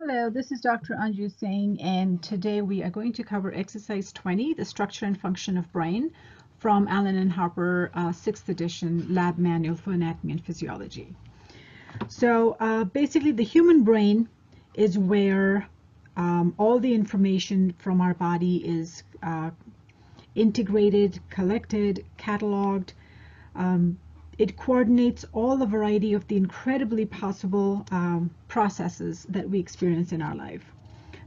Hello, this is Dr. Anju Singh, and today we are going to cover exercise 20, the structure and function of brain, from Allen and Harper, uh, 6th edition lab manual for anatomy and physiology. So uh, basically, the human brain is where um, all the information from our body is uh, integrated, collected, cataloged, um, it coordinates all the variety of the incredibly possible um, processes that we experience in our life.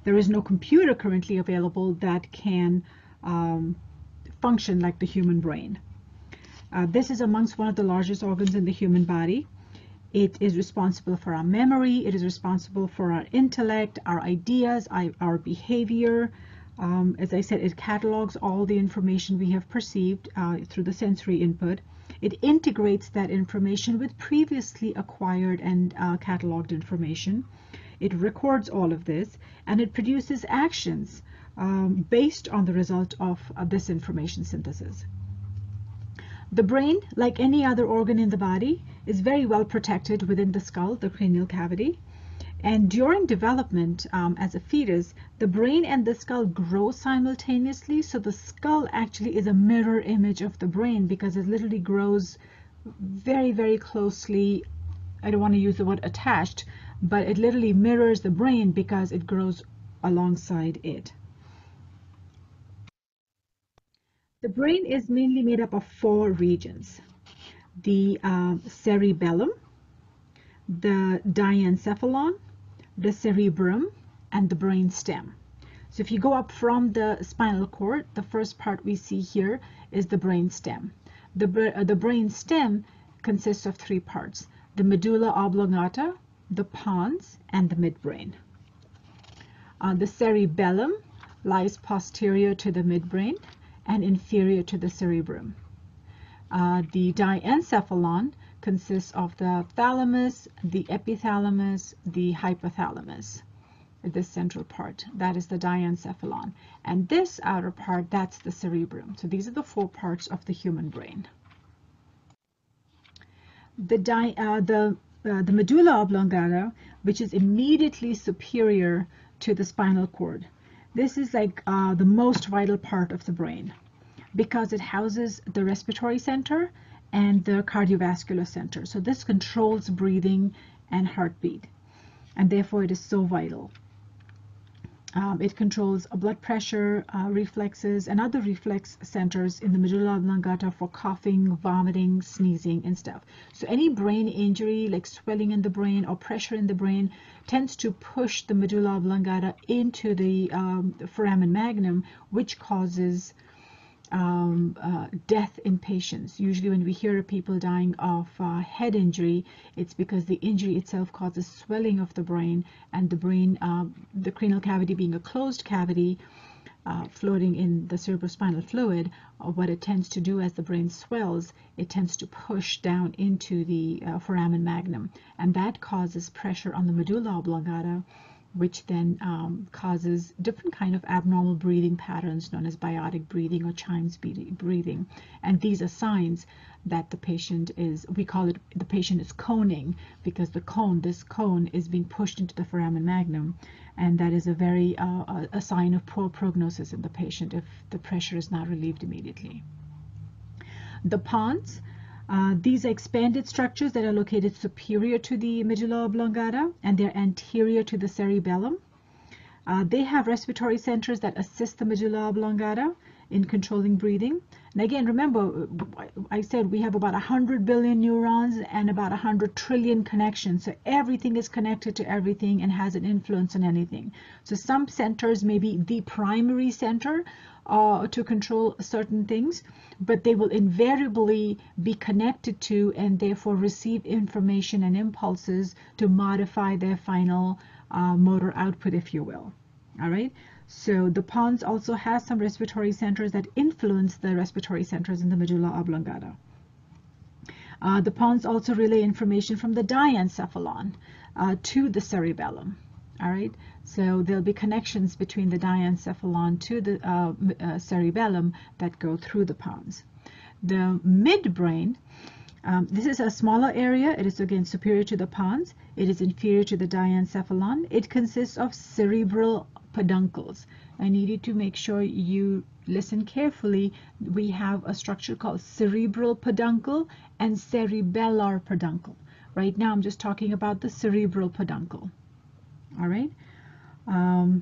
There is no computer currently available that can um, function like the human brain. Uh, this is amongst one of the largest organs in the human body. It is responsible for our memory, it is responsible for our intellect, our ideas, our behavior. Um, as I said, it catalogs all the information we have perceived uh, through the sensory input. It integrates that information with previously acquired and uh, cataloged information. It records all of this and it produces actions um, based on the result of uh, this information synthesis. The brain, like any other organ in the body, is very well protected within the skull, the cranial cavity. And during development um, as a fetus, the brain and the skull grow simultaneously. So the skull actually is a mirror image of the brain because it literally grows very, very closely. I don't want to use the word attached, but it literally mirrors the brain because it grows alongside it. The brain is mainly made up of four regions. The uh, cerebellum, the diencephalon, the cerebrum, and the brain stem. So if you go up from the spinal cord, the first part we see here is the brain stem. The, uh, the brain stem consists of three parts, the medulla oblongata, the pons, and the midbrain. Uh, the cerebellum lies posterior to the midbrain and inferior to the cerebrum. Uh, the diencephalon consists of the thalamus, the epithalamus, the hypothalamus. This central part, that is the diencephalon. And this outer part, that's the cerebrum. So these are the four parts of the human brain. The, di uh, the, uh, the medulla oblongata, which is immediately superior to the spinal cord. This is like uh, the most vital part of the brain because it houses the respiratory center and the cardiovascular center. So this controls breathing and heartbeat, and therefore it is so vital. Um, it controls blood pressure, uh, reflexes, and other reflex centers in the medulla oblongata for coughing, vomiting, sneezing, and stuff. So any brain injury, like swelling in the brain or pressure in the brain, tends to push the medulla oblongata into the, um, the foramen magnum, which causes um, uh, death in patients. Usually when we hear of people dying of uh, head injury, it's because the injury itself causes swelling of the brain and the brain, uh, the cranial cavity being a closed cavity, uh, floating in the cerebrospinal fluid, uh, what it tends to do as the brain swells, it tends to push down into the uh, foramen magnum, and that causes pressure on the medulla oblongata, which then um, causes different kind of abnormal breathing patterns known as Biot's breathing or Cheyne's breathing. And these are signs that the patient is, we call it, the patient is coning because the cone, this cone is being pushed into the foramen magnum. And that is a very, uh, a sign of poor prognosis in the patient if the pressure is not relieved immediately. The pons, uh, these are expanded structures that are located superior to the medulla oblongata and they're anterior to the cerebellum. Uh, they have respiratory centers that assist the medulla oblongata in controlling breathing. And again, remember, I said we have about 100 billion neurons and about 100 trillion connections. So everything is connected to everything and has an influence on anything. So some centers may be the primary center uh, to control certain things, but they will invariably be connected to and therefore receive information and impulses to modify their final uh, motor output, if you will. All right. So the pons also has some respiratory centers that influence the respiratory centers in the medulla oblongata. Uh, the pons also relay information from the diencephalon uh, to the cerebellum. All right, so there'll be connections between the diencephalon to the uh, uh, cerebellum that go through the pons. The midbrain Um, this is a smaller area. It is again superior to the pons. It is inferior to the diencephalon. It consists of cerebral peduncles. I need you to make sure you listen carefully. We have a structure called cerebral peduncle and cerebellar peduncle. Right now I'm just talking about the cerebral peduncle. All right. Um,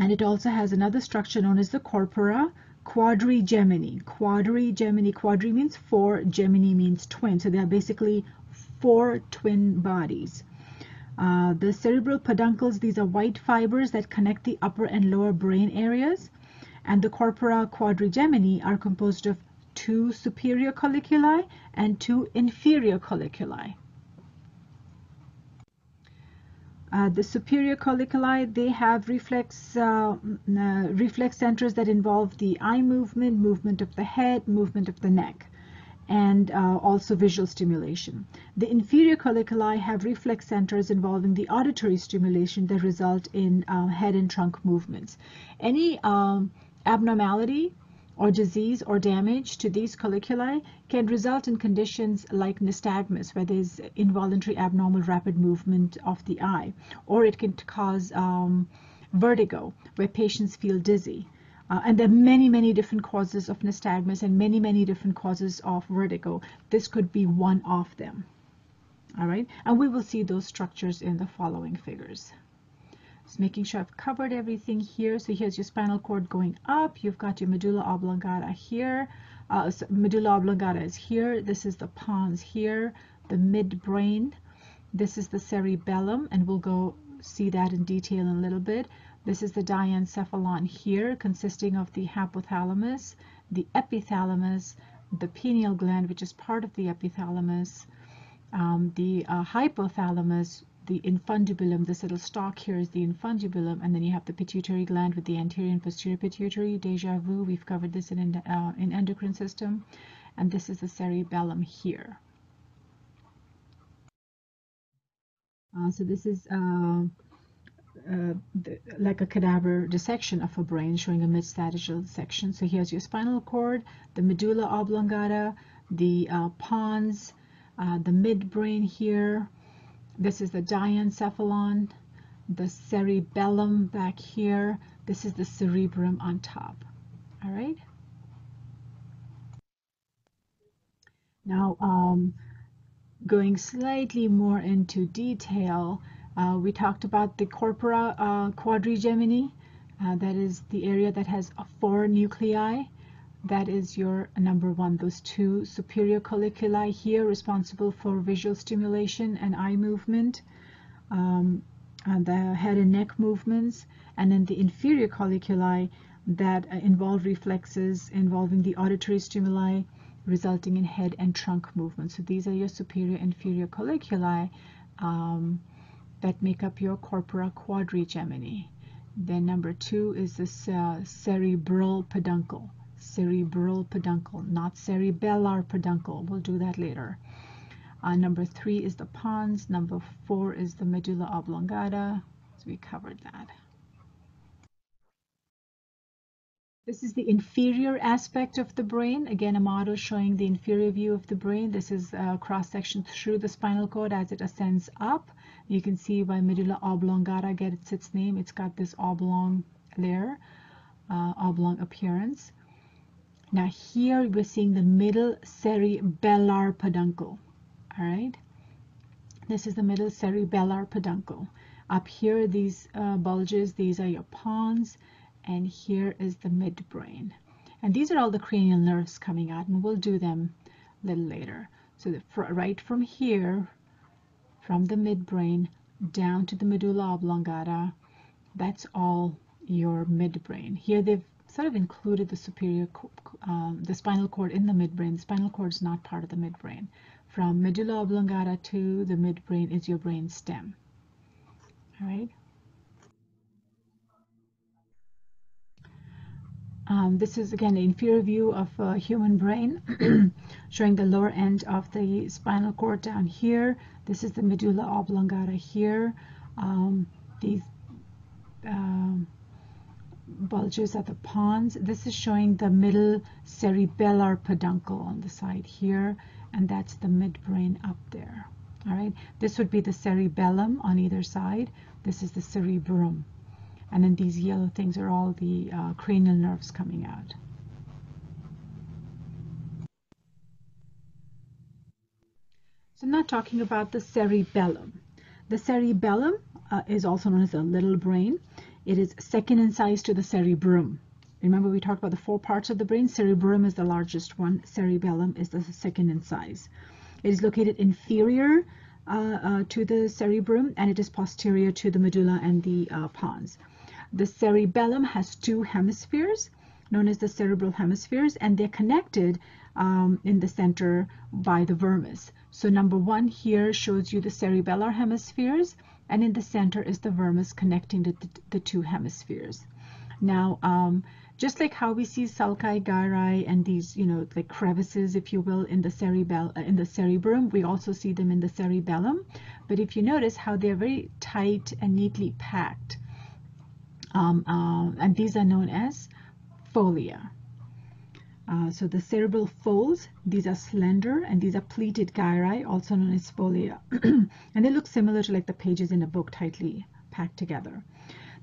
and it also has another structure known as the corpora quadrigemini. Quadrigemini, quadri means four, gemini means twin. So they are basically four twin bodies. Uh, the cerebral peduncles, these are white fibers that connect the upper and lower brain areas. And the corpora quadrigemini are composed of two superior colliculi and two inferior colliculi. Uh, the superior colliculi, they have reflex, uh, uh, reflex centers that involve the eye movement, movement of the head, movement of the neck, and uh, also visual stimulation. The inferior colliculi have reflex centers involving the auditory stimulation that result in uh, head and trunk movements. Any um, abnormality or disease or damage to these colliculi can result in conditions like nystagmus, where there's involuntary abnormal rapid movement of the eye, or it can cause um, vertigo, where patients feel dizzy. Uh, and there are many, many different causes of nystagmus and many, many different causes of vertigo. This could be one of them. All right, and we will see those structures in the following figures. Just making sure I've covered everything here. So here's your spinal cord going up. You've got your medulla oblongata here. Uh, so medulla oblongata is here. This is the pons here, the midbrain. This is the cerebellum, and we'll go see that in detail in a little bit. This is the diencephalon here, consisting of the hypothalamus, the epithalamus, the pineal gland, which is part of the epithalamus, um, the uh, hypothalamus, the infundibulum, this little stalk here is the infundibulum, and then you have the pituitary gland with the anterior and posterior pituitary, deja vu, we've covered this in, uh, in endocrine system, and this is the cerebellum here. Uh, so this is uh, the, like a cadaver dissection of a brain showing a mid-sagittal section. So here's your spinal cord, the medulla oblongata, the uh, pons, uh, the midbrain here, this is the diencephalon, the cerebellum back here. This is the cerebrum on top. All right. Now, um, going slightly more into detail, uh, we talked about the corpora uh, quadrigemini. Uh, that is the area that has four nuclei that is your number one those two superior colliculi here responsible for visual stimulation and eye movement um, and the head and neck movements and then the inferior colliculi that uh, involve reflexes involving the auditory stimuli resulting in head and trunk movements so these are your superior and inferior colliculi um, that make up your corpora quadrigemini then number two is this uh, cerebral peduncle cerebral peduncle, not cerebellar peduncle. We'll do that later. Uh, number three is the pons. Number four is the medulla oblongata. So we covered that. This is the inferior aspect of the brain. Again, a model showing the inferior view of the brain. This is a cross-section through the spinal cord as it ascends up. You can see by medulla oblongata gets its name. It's got this oblong layer, uh, oblong appearance. Now here we're seeing the middle cerebellar peduncle. All right. This is the middle cerebellar peduncle. Up here, these uh, bulges, these are your pons, and here is the midbrain. And these are all the cranial nerves coming out, and we'll do them a little later. So the, right from here, from the midbrain down to the medulla oblongata, that's all your midbrain. Here they've sort of included the superior, um, the spinal cord in the midbrain. The spinal cord is not part of the midbrain. From medulla oblongata to the midbrain is your brain stem. All right. Um, this is again the inferior view of a human brain, showing the lower end of the spinal cord down here. This is the medulla oblongata here. Um, these um, bulges at the pons. This is showing the middle cerebellar peduncle on the side here. and that's the midbrain up there. All right, this would be the cerebellum on either side. This is the cerebrum. And then these yellow things are all the uh, cranial nerves coming out. I'm not talking about the cerebellum. The cerebellum uh, is also known as the little brain. It is second in size to the cerebrum. Remember we talked about the four parts of the brain. Cerebrum is the largest one. Cerebellum is the second in size. It is located inferior uh, uh, to the cerebrum and it is posterior to the medulla and the uh, pons. The cerebellum has two hemispheres known as the cerebral hemispheres and they're connected um, in the center by the vermis. So number one here shows you the cerebellar hemispheres and in the center is the vermis connecting the, the, the two hemispheres. Now, um, just like how we see sulci, gyri, and these, you know, like crevices, if you will, in the cerebell uh, in the cerebrum, we also see them in the cerebellum. But if you notice how they're very tight and neatly packed, um, uh, and these are known as folia. Uh, so the cerebral folds, these are slender and these are pleated gyri, also known as folia. and they look similar to like the pages in a book tightly packed together.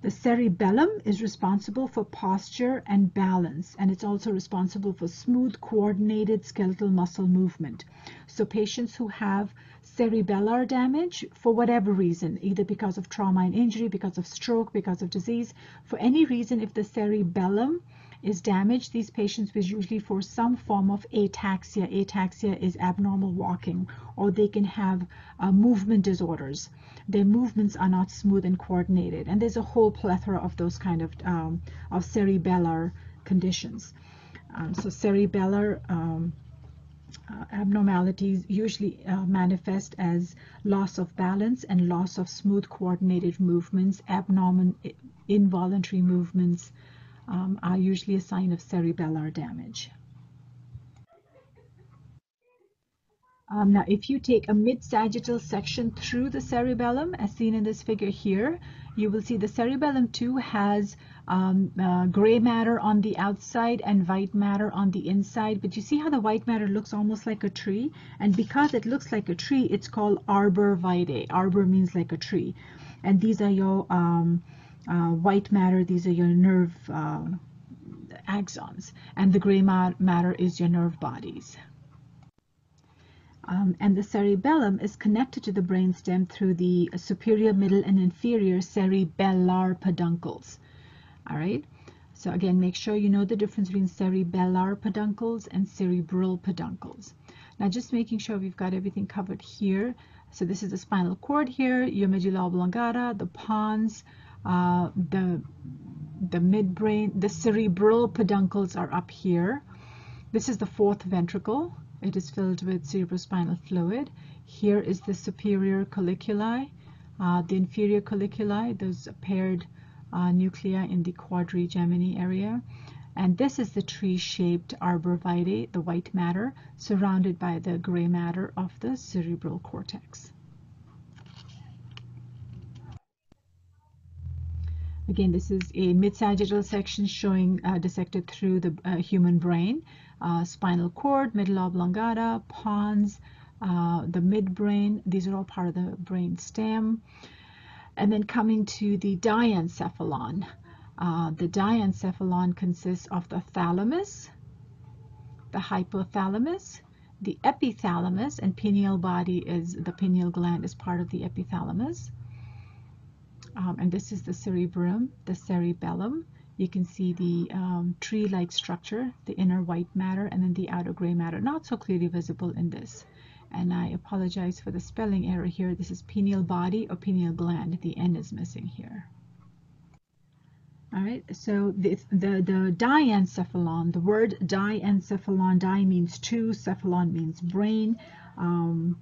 The cerebellum is responsible for posture and balance, and it's also responsible for smooth, coordinated skeletal muscle movement. So patients who have cerebellar damage, for whatever reason, either because of trauma and injury, because of stroke, because of disease, for any reason, if the cerebellum is damaged, these patients will usually for some form of ataxia. Ataxia is abnormal walking, or they can have uh, movement disorders. Their movements are not smooth and coordinated, and there's a whole plethora of those kind of um, of cerebellar conditions. Um, so cerebellar um, uh, abnormalities usually uh, manifest as loss of balance and loss of smooth coordinated movements, abnormal involuntary movements, um, are usually a sign of cerebellar damage. Um, now, if you take a mid-sagittal section through the cerebellum, as seen in this figure here, you will see the cerebellum too has um, uh, gray matter on the outside and white matter on the inside. But you see how the white matter looks almost like a tree? And because it looks like a tree, it's called arbor vitae. Arbor means like a tree. And these are your um, uh, white matter, these are your nerve uh, axons, and the gray matter is your nerve bodies. Um, and the cerebellum is connected to the brainstem through the superior, middle, and inferior cerebellar peduncles. All right. So again, make sure you know the difference between cerebellar peduncles and cerebral peduncles. Now, just making sure we've got everything covered here. So this is the spinal cord here, your medulla oblongata, the pons, uh, the the midbrain, the cerebral peduncles are up here. This is the fourth ventricle. It is filled with cerebrospinal fluid. Here is the superior colliculi, uh, the inferior colliculi, those paired uh, nuclei in the quadrigemini area. And this is the tree-shaped arbor vitae, the white matter, surrounded by the gray matter of the cerebral cortex. Again, this is a mid-sagittal section showing uh, dissected through the uh, human brain, uh, spinal cord, medulla oblongata, pons, uh, the midbrain. These are all part of the brain stem. And then coming to the diencephalon. Uh, the diencephalon consists of the thalamus, the hypothalamus, the epithalamus, and pineal body is the pineal gland is part of the epithalamus um, and this is the cerebrum, the cerebellum. You can see the um, tree-like structure, the inner white matter, and then the outer gray matter, not so clearly visible in this. And I apologize for the spelling error here. This is pineal body or pineal gland. The N is missing here. All right, so the, the, the diencephalon, the word diencephalon, di means two, cephalon means brain. Um,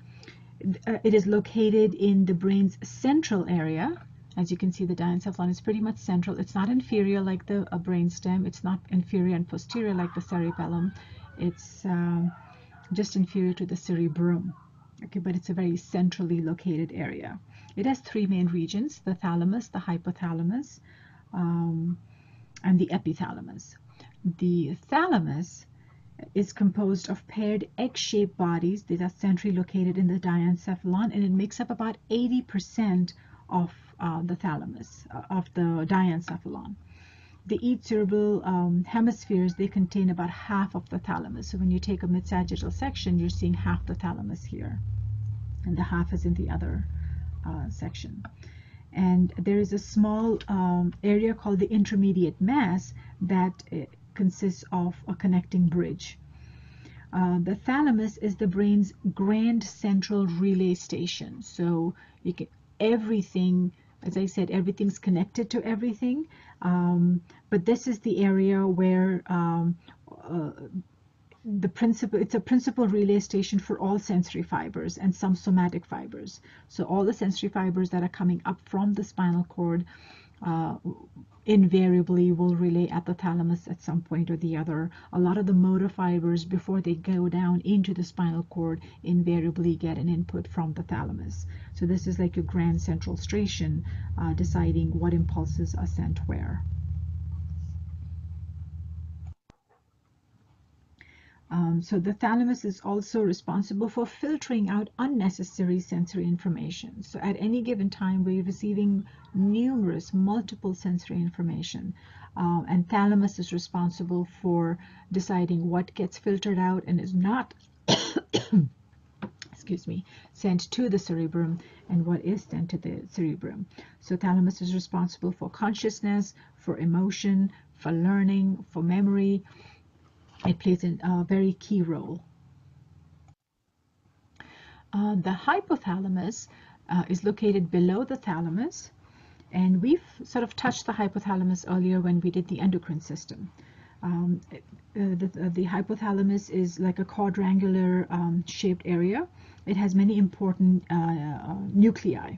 uh, it is located in the brain's central area, as you can see, the diencephalon is pretty much central. It's not inferior like the brainstem. It's not inferior and posterior like the cerebellum. It's um, just inferior to the cerebrum. Okay, but it's a very centrally located area. It has three main regions, the thalamus, the hypothalamus, um, and the epithalamus. The thalamus is composed of paired egg-shaped bodies that are centrally located in the diencephalon, and it makes up about 80% of uh, the thalamus, uh, of the diencephalon. The eight cerebral um, hemispheres, they contain about half of the thalamus. So when you take a mid-sagittal section, you're seeing half the thalamus here, and the half is in the other uh, section. And there is a small um, area called the intermediate mass that uh, consists of a connecting bridge. Uh, the thalamus is the brain's grand central relay station. So you can everything, as I said, everything's connected to everything. Um, but this is the area where um, uh, the principal it's a principal relay station for all sensory fibers and some somatic fibers so all the sensory fibers that are coming up from the spinal cord uh, invariably will relay at the thalamus at some point or the other. A lot of the motor fibers, before they go down into the spinal cord, invariably get an input from the thalamus. So this is like your grand central station uh, deciding what impulses are sent where. Um, so the thalamus is also responsible for filtering out unnecessary sensory information. So at any given time, we're receiving numerous, multiple sensory information. Um, and thalamus is responsible for deciding what gets filtered out and is not, excuse me, sent to the cerebrum and what is sent to the cerebrum. So thalamus is responsible for consciousness, for emotion, for learning, for memory, it plays a very key role. Uh, the hypothalamus uh, is located below the thalamus and we've sort of touched the hypothalamus earlier when we did the endocrine system. Um, uh, the, the, hypothalamus is like a quadrangular um, shaped area. It has many important uh, uh, nuclei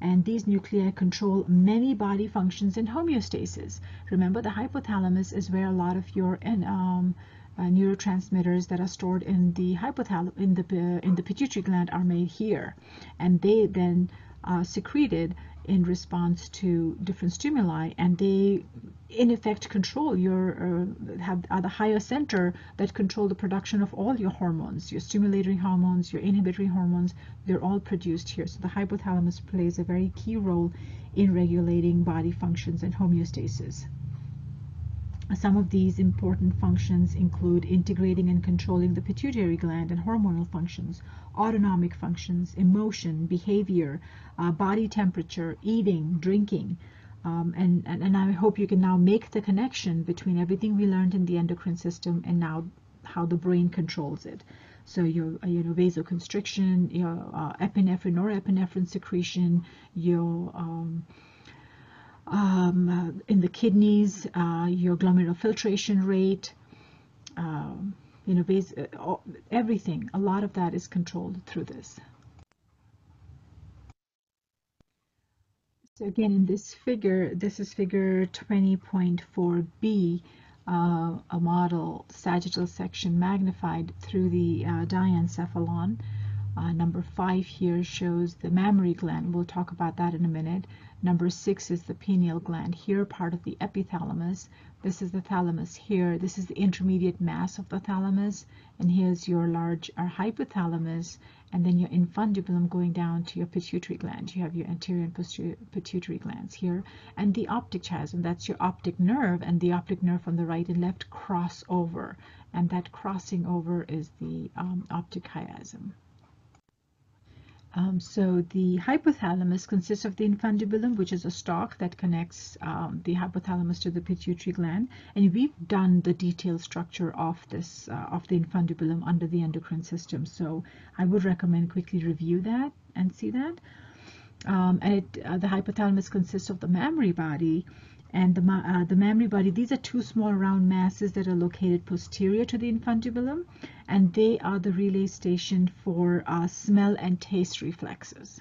and these nuclei control many body functions in homeostasis. Remember the hypothalamus is where a lot of your um, neurotransmitters that are stored in the hypothalamus in the uh, in the pituitary gland are made here. And they then are secreted in response to different stimuli and they in effect control your uh, have are the higher center that control the production of all your hormones your stimulatory hormones your inhibitory hormones. They're all produced here. So the hypothalamus plays a very key role in regulating body functions and homeostasis some of these important functions include integrating and controlling the pituitary gland and hormonal functions, autonomic functions, emotion, behavior, uh, body temperature, eating, drinking. Um, and, and, and I hope you can now make the connection between everything we learned in the endocrine system and now how the brain controls it. So your you know vasoconstriction, your uh, epinephrine or epinephrine secretion, your um, um, uh, in the kidneys, uh, your glomerular filtration rate, um, you know, uh, everything. A lot of that is controlled through this. So again, in this figure, this is figure 20.4b, uh, a model sagittal section magnified through the uh, diencephalon. Uh, number five here shows the mammary gland. We'll talk about that in a minute. Number six is the pineal gland here, part of the epithalamus. This is the thalamus here. This is the intermediate mass of the thalamus. And here's your large or hypothalamus, and then your infundibulum going down to your pituitary gland. You have your anterior and posterior pituitary glands here. And the optic chiasm, that's your optic nerve, and the optic nerve from the right and left cross over. And that crossing over is the um, optic chiasm. Um, so the hypothalamus consists of the infundibulum, which is a stalk that connects um, the hypothalamus to the pituitary gland. And we've done the detailed structure of this, uh, of the infundibulum under the endocrine system. So I would recommend quickly review that and see that. Um, and it, uh, the hypothalamus consists of the mammary body, and the, uh, the mammary body, these are two small round masses that are located posterior to the infundibulum, and they are the relay station for uh, smell and taste reflexes.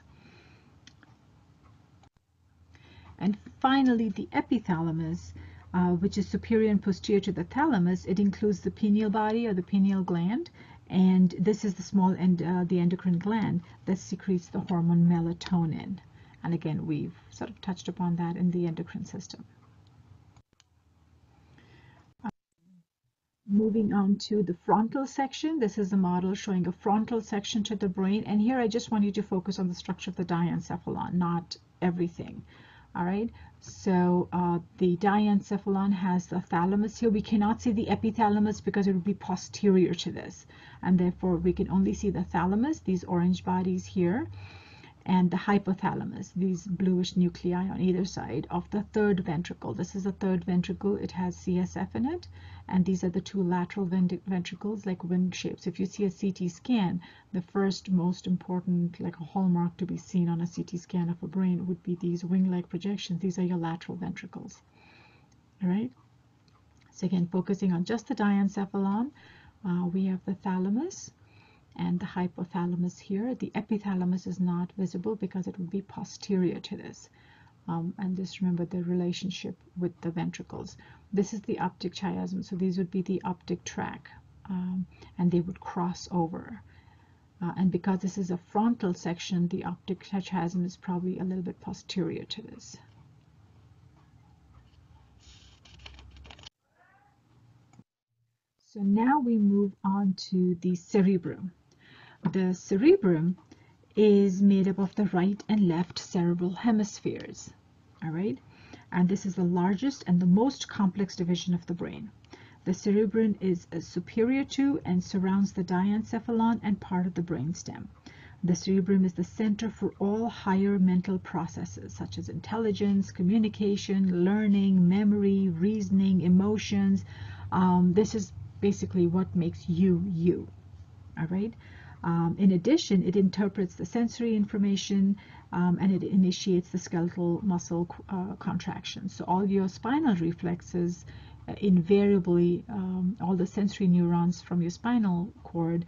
And finally, the epithalamus, uh, which is superior and posterior to the thalamus, it includes the pineal body or the pineal gland, and this is the small end, uh, the endocrine gland that secretes the hormone melatonin. And again, we've sort of touched upon that in the endocrine system. Moving on to the frontal section. This is a model showing a frontal section to the brain. And here I just want you to focus on the structure of the diencephalon, not everything. All right, so uh, the diencephalon has the thalamus here. We cannot see the epithalamus because it would be posterior to this. And therefore, we can only see the thalamus, these orange bodies here and the hypothalamus, these bluish nuclei on either side of the third ventricle. This is the third ventricle. It has CSF in it, and these are the two lateral ventricles like wing shapes. If you see a CT scan, the first most important, like a hallmark to be seen on a CT scan of a brain would be these wing-like projections. These are your lateral ventricles. All right. So again, focusing on just the diencephalon, uh, we have the thalamus, and the hypothalamus here. The epithalamus is not visible because it would be posterior to this. Um, and just remember the relationship with the ventricles. This is the optic chiasm, so these would be the optic tract, um, and they would cross over. Uh, and because this is a frontal section, the optic chiasm is probably a little bit posterior to this. So now we move on to the cerebrum. The cerebrum is made up of the right and left cerebral hemispheres. All right, and this is the largest and the most complex division of the brain. The cerebrum is superior to and surrounds the diencephalon and part of the brainstem. The cerebrum is the center for all higher mental processes such as intelligence, communication, learning, memory, reasoning, emotions. Um, this is basically what makes you you. All right. Um, in addition, it interprets the sensory information um, and it initiates the skeletal muscle uh, contraction. So all your spinal reflexes uh, invariably, um, all the sensory neurons from your spinal cord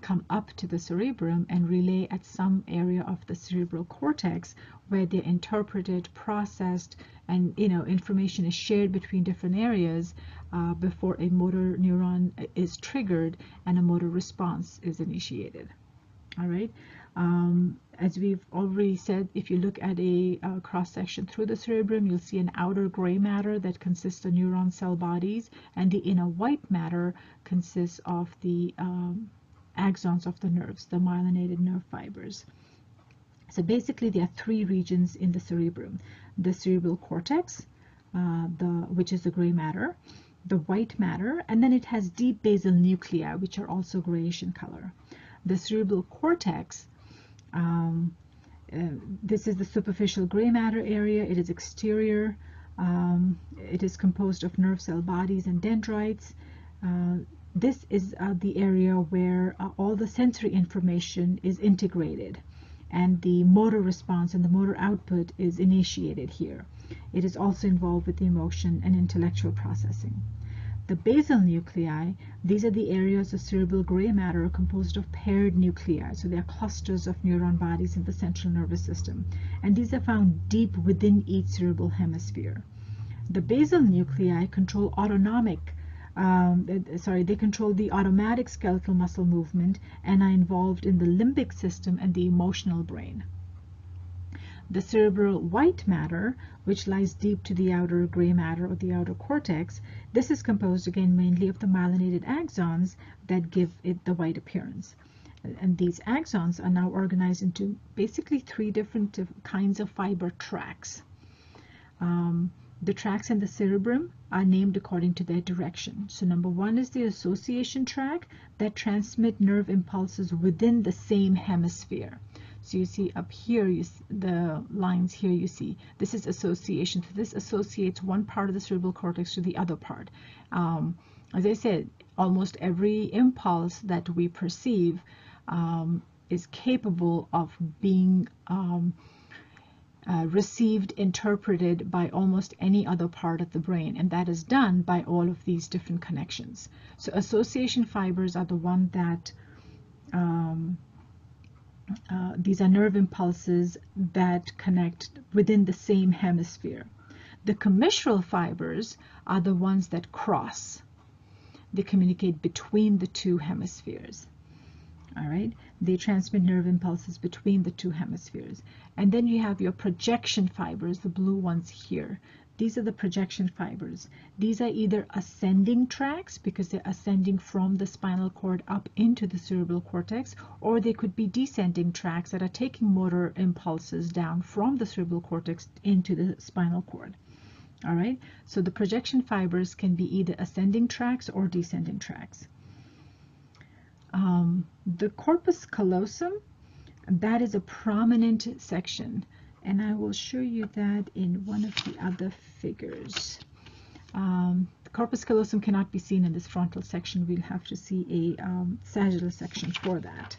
come up to the cerebrum and relay at some area of the cerebral cortex where they're interpreted, processed, and you know information is shared between different areas uh, before a motor neuron is triggered and a motor response is initiated. All right. Um, as we've already said, if you look at a, a cross section through the cerebrum, you'll see an outer gray matter that consists of neuron cell bodies, and the inner white matter consists of the um, axons of the nerves, the myelinated nerve fibers. So basically, there are three regions in the cerebrum: the cerebral cortex, uh, the which is the gray matter, the white matter, and then it has deep basal nuclei, which are also grayish in color. The cerebral cortex, um, uh, this is the superficial gray matter area. It is exterior. Um, it is composed of nerve cell bodies and dendrites. Uh, this is uh, the area where uh, all the sensory information is integrated and the motor response and the motor output is initiated here. It is also involved with the emotion and intellectual processing. The basal nuclei, these are the areas of cerebral gray matter composed of paired nuclei. So they are clusters of neuron bodies in the central nervous system. And these are found deep within each cerebral hemisphere. The basal nuclei control autonomic um, sorry, they control the automatic skeletal muscle movement and are involved in the limbic system and the emotional brain. The cerebral white matter, which lies deep to the outer gray matter or the outer cortex, this is composed again mainly of the myelinated axons that give it the white appearance. And these axons are now organized into basically three different kinds of fiber tracks. Um, the tracks in the cerebrum are named according to their direction. So number one is the association track that transmit nerve impulses within the same hemisphere. So you see up here, you see the lines here you see, this is association. So this associates one part of the cerebral cortex to the other part. Um, as I said, almost every impulse that we perceive um, is capable of being um, uh, received, interpreted by almost any other part of the brain, and that is done by all of these different connections. So association fibers are the one that um, uh, these are nerve impulses that connect within the same hemisphere. The commissural fibers are the ones that cross. They communicate between the two hemispheres. All right, they transmit nerve impulses between the two hemispheres. And then you have your projection fibers, the blue ones here. These are the projection fibers. These are either ascending tracks because they're ascending from the spinal cord up into the cerebral cortex, or they could be descending tracks that are taking motor impulses down from the cerebral cortex into the spinal cord. All right, so the projection fibers can be either ascending tracks or descending tracks. Um, the corpus callosum, that is a prominent section and I will show you that in one of the other figures. Um, the corpus callosum cannot be seen in this frontal section. We'll have to see a um, sagittal section for that.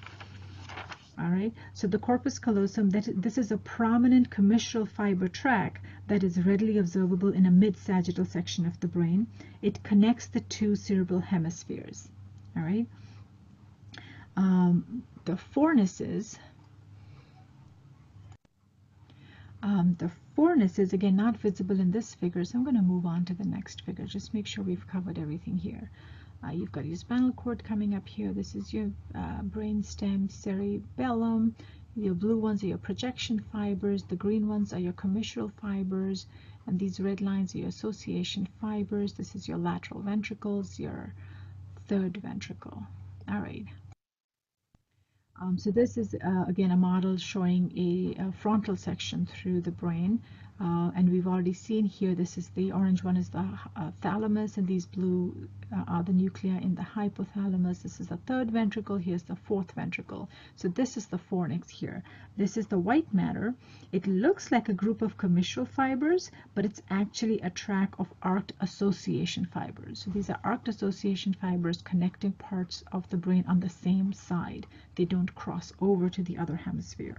All right, so the corpus callosum, that this is a prominent commissural fiber track that is readily observable in a mid-sagittal section of the brain. It connects the two cerebral hemispheres. All right, um, the fornices, Um, the fornix is again not visible in this figure, so I'm going to move on to the next figure. Just make sure we've covered everything here. Uh, you've got your spinal cord coming up here. This is your uh, brain stem, cerebellum. Your blue ones are your projection fibers. The green ones are your commissural fibers. And these red lines are your association fibers. This is your lateral ventricles, your third ventricle. All right. Um, so this is uh, again a model showing a, a, frontal section through the brain uh, and we've already seen here this is the orange one is the uh, thalamus and these blue uh, are the nuclei in the hypothalamus. This is the third ventricle here's the fourth ventricle. So this is the fornix here. This is the white matter. It looks like a group of commissural fibers but it's actually a track of arced association fibers. So these are arced association fibers connecting parts of the brain on the same side. They don't cross over to the other hemisphere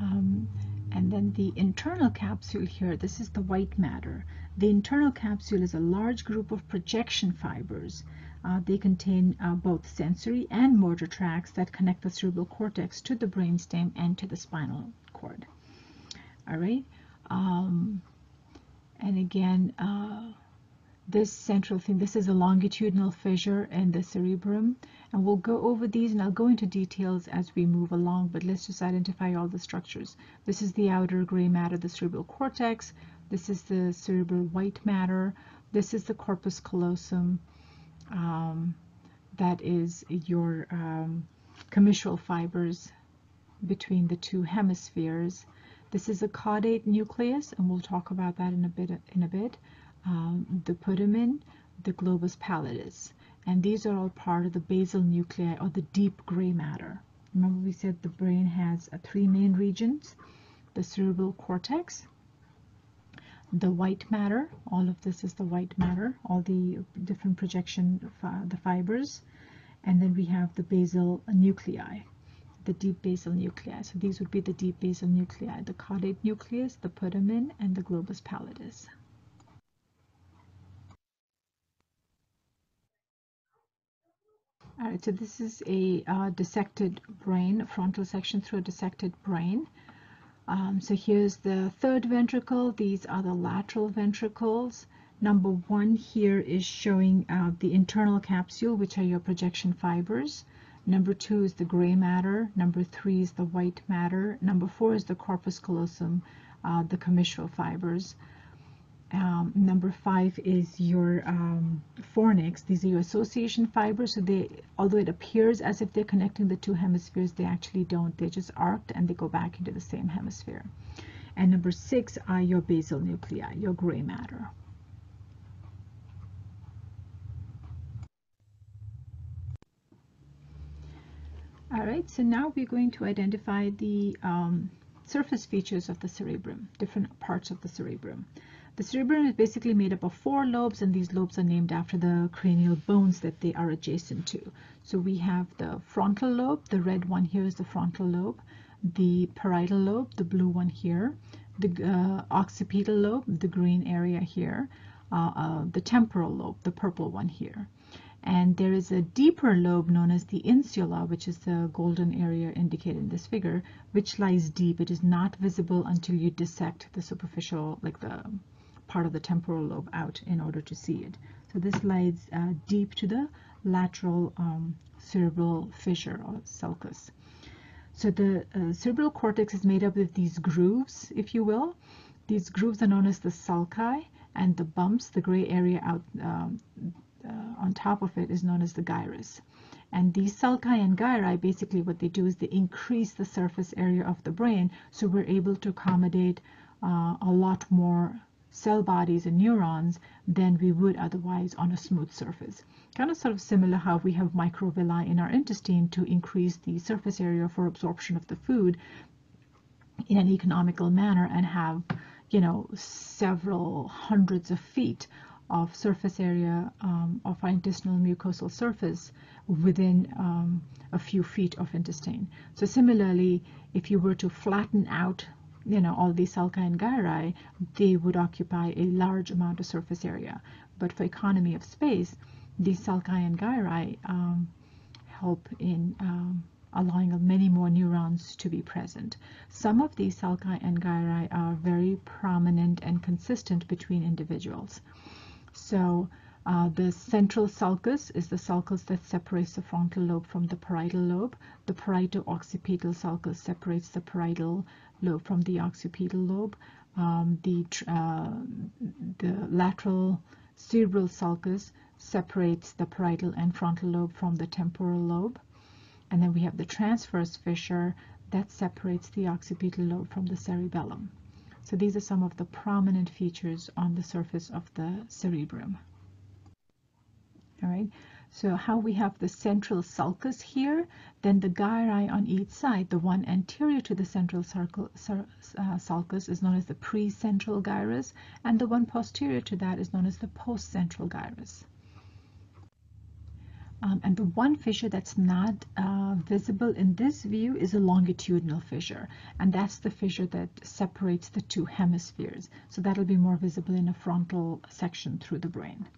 Um, and then the internal capsule here, this is the white matter. The internal capsule is a large group of projection fibers. Uh, they contain uh, both sensory and motor tracts that connect the cerebral cortex to the brainstem and to the spinal cord. All right. Um, and again, uh, this central thing, this is a longitudinal fissure in the cerebrum. And we'll go over these and I'll go into details as we move along, but let's just identify all the structures. This is the outer gray matter, the cerebral cortex. This is the cerebral white matter. This is the corpus callosum. Um, that is your um, commissural fibers between the two hemispheres. This is a caudate nucleus, and we'll talk about that in a bit. In a bit um, the putamen, the globus pallidus. And these are all part of the basal nuclei or the deep gray matter. Remember we said the brain has uh, three main regions, the cerebral cortex, the white matter, all of this is the white matter, all the different projection, the fibers, and then we have the basal nuclei, the deep basal nuclei. So these would be the deep basal nuclei, the caudate nucleus, the putamen, and the globus pallidus. All right, so this is a uh, dissected brain, frontal section through a dissected brain. Um, so here's the third ventricle. These are the lateral ventricles. Number one here is showing uh, the internal capsule, which are your projection fibers. Number two is the gray matter. Number three is the white matter. Number four is the corpus callosum, uh, the commissural fibers. Um, number five is your um, fornix. These are your association fibers. So they, although it appears as if they're connecting the two hemispheres, they actually don't. They're just arced and they go back into the same hemisphere. And number six are your basal nuclei, your gray matter. All right, so now we're going to identify the um, surface features of the cerebrum, different parts of the cerebrum. The cerebrum is basically made up of four lobes and these lobes are named after the cranial bones that they are adjacent to. So we have the frontal lobe, the red one here is the frontal lobe, the parietal lobe, the blue one here, the uh, occipital lobe, the green area here, uh, uh, the temporal lobe, the purple one here. And there is a deeper lobe known as the insula, which is the golden area indicated in this figure, which lies deep. It is not visible until you dissect the superficial, like the part of the temporal lobe out in order to see it. So this lies uh, deep to the lateral um, cerebral fissure or sulcus. So the uh, cerebral cortex is made up of these grooves, if you will. These grooves are known as the sulci, and the bumps, the gray area out um, uh, on top of it, is known as the gyrus. And these sulci and gyri, basically what they do is they increase the surface area of the brain, so we're able to accommodate uh, a lot more cell bodies and neurons than we would otherwise on a smooth surface. Kind of sort of similar how we have microvilli in our intestine to increase the surface area for absorption of the food in an economical manner and have, you know, several hundreds of feet of surface area um, of our intestinal mucosal surface within um, a few feet of intestine. So similarly, if you were to flatten out you know, all these sulci and gyri, they would occupy a large amount of surface area. But for economy of space, these sulci and gyri um, help in um, allowing many more neurons to be present. Some of these sulci and gyri are very prominent and consistent between individuals. So uh, the central sulcus is the sulcus that separates the frontal lobe from the parietal lobe. The parieto-occipital sulcus separates the parietal lobe from the occipital lobe. Um, the, uh, the lateral cerebral sulcus separates the parietal and frontal lobe from the temporal lobe. And then we have the transverse fissure that separates the occipital lobe from the cerebellum. So these are some of the prominent features on the surface of the cerebrum. All right, so how we have the central sulcus here, then the gyri on each side, the one anterior to the central circle, uh, sulcus is known as the precentral gyrus, and the one posterior to that is known as the postcentral gyrus. Um, and the one fissure that's not uh, visible in this view is a longitudinal fissure, and that's the fissure that separates the two hemispheres. So that'll be more visible in a frontal section through the brain.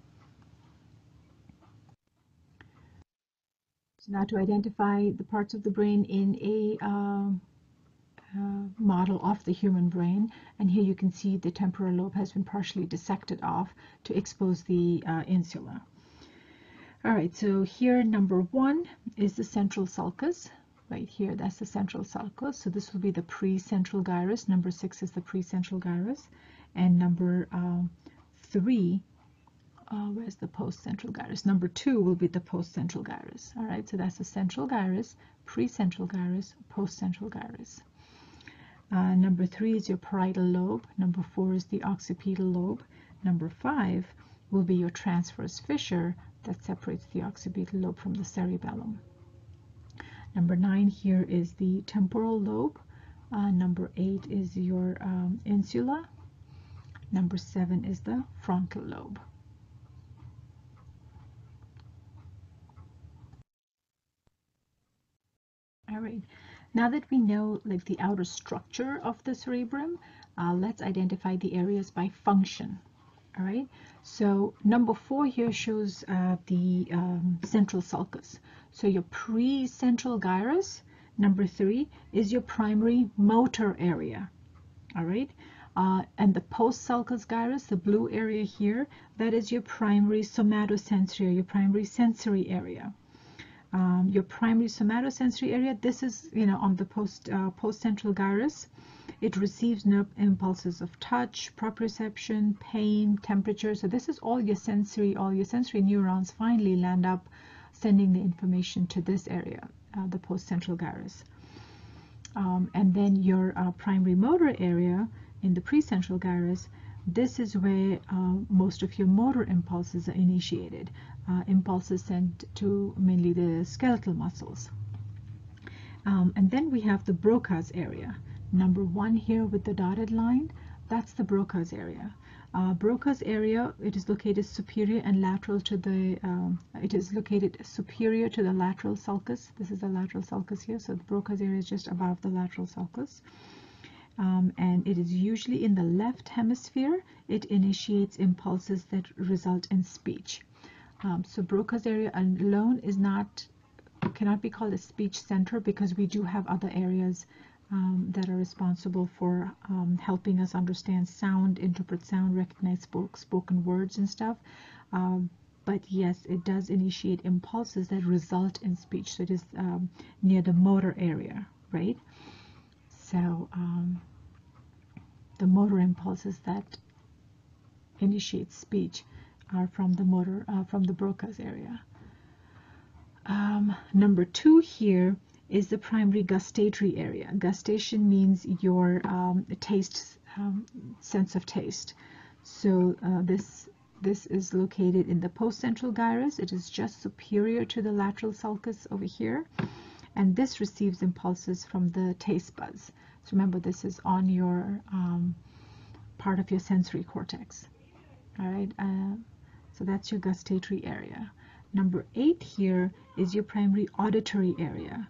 So now to identify the parts of the brain in a uh, uh, model of the human brain, and here you can see the temporal lobe has been partially dissected off to expose the uh, insula. All right, so here number one is the central sulcus. Right here, that's the central sulcus. So this will be the precentral gyrus. Number six is the precentral gyrus. And number um, three uh, where's the post-central gyrus? Number two will be the post-central gyrus. All right, so that's the central gyrus, pre-central gyrus, post-central gyrus. Uh, number three is your parietal lobe. Number four is the occipital lobe. Number five will be your transverse fissure that separates the occipital lobe from the cerebellum. Number nine here is the temporal lobe. Uh, number eight is your um, insula. Number seven is the frontal lobe. All right, now that we know like the outer structure of the cerebrum, uh, let's identify the areas by function. All right, so number four here shows uh, the um, central sulcus. So your pre-central gyrus, number three, is your primary motor area. All right, uh, and the post-sulcus gyrus, the blue area here, that is your primary somatosensory, your primary sensory area um, your primary somatosensory area. This is, you know, on the post uh, post-central gyrus. It receives nerve impulses of touch, proprioception, pain, temperature. So this is all your sensory, all your sensory neurons finally land up sending the information to this area, uh, the post-central gyrus. Um, and then your uh, primary motor area in the precentral gyrus, this is where uh, most of your motor impulses are initiated impulses sent to mainly the skeletal muscles. Um, and then we have the Broca's area. Number one here with the dotted line, that's the Broca's area. Uh, Broca's area, it is located superior and lateral to the, um, it is located superior to the lateral sulcus. This is the lateral sulcus here, so the Broca's area is just above the lateral sulcus. Um, and it is usually in the left hemisphere. It initiates impulses that result in speech. Um, so Broca's area alone is not cannot be called a speech center because we do have other areas um, that are responsible for um, helping us understand sound, interpret sound, recognize spoke, spoken words and stuff. Um, but yes, it does initiate impulses that result in speech. So it is um, near the motor area. right? So um, the motor impulses that initiate speech are from the motor, uh, from the Broca's area. Um, number two here is the primary gustatory area. Gustation means your um, taste, um, sense of taste. So uh, this this is located in the postcentral gyrus. It is just superior to the lateral sulcus over here. And this receives impulses from the taste buds. So remember, this is on your um, part of your sensory cortex. All right, uh, so that's your gustatory area. Number eight here is your primary auditory area.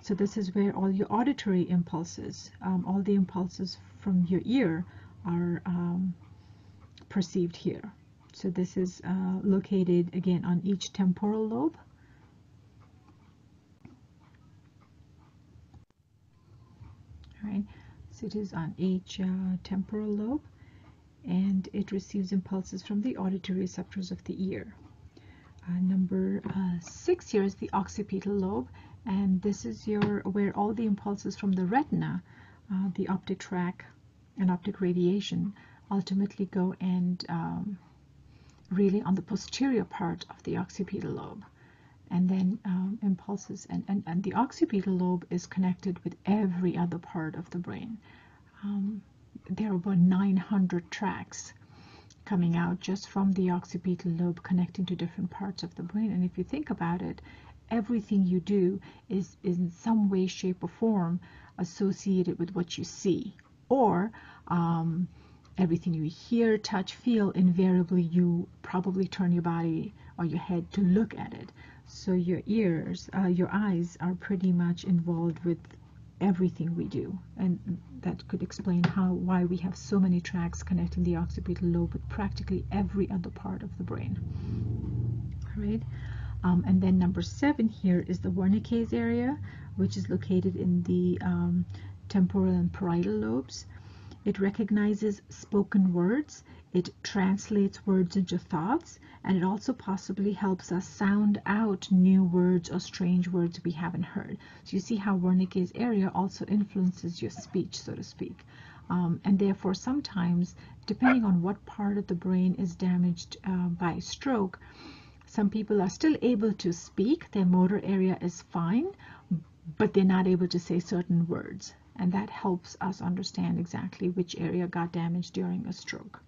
So this is where all your auditory impulses, um, all the impulses from your ear are um, perceived here. So this is uh, located again on each temporal lobe. All right, so it is on each uh, temporal lobe and it receives impulses from the auditory receptors of the ear. Uh, number uh, six here is the occipital lobe and this is your where all the impulses from the retina, uh, the optic tract and optic radiation ultimately go and um, really on the posterior part of the occipital lobe and then um, impulses and, and, and the occipital lobe is connected with every other part of the brain um, there are about 900 tracks coming out just from the occipital lobe connecting to different parts of the brain and if you think about it everything you do is, is in some way shape or form associated with what you see or um, everything you hear, touch, feel, invariably you probably turn your body or your head to look at it. So your ears, uh, your eyes are pretty much involved with everything we do. And that could explain how why we have so many tracks connecting the occipital lobe with practically every other part of the brain. All right. Um, and then number seven here is the Wernicke's area, which is located in the um, temporal and parietal lobes. It recognizes spoken words, it translates words into thoughts, and it also possibly helps us sound out new words or strange words we haven't heard. So you see how Wernicke's area also influences your speech, so to speak. Um, and therefore, sometimes, depending on what part of the brain is damaged uh, by stroke, some people are still able to speak, their motor area is fine, but they're not able to say certain words and that helps us understand exactly which area got damaged during a stroke.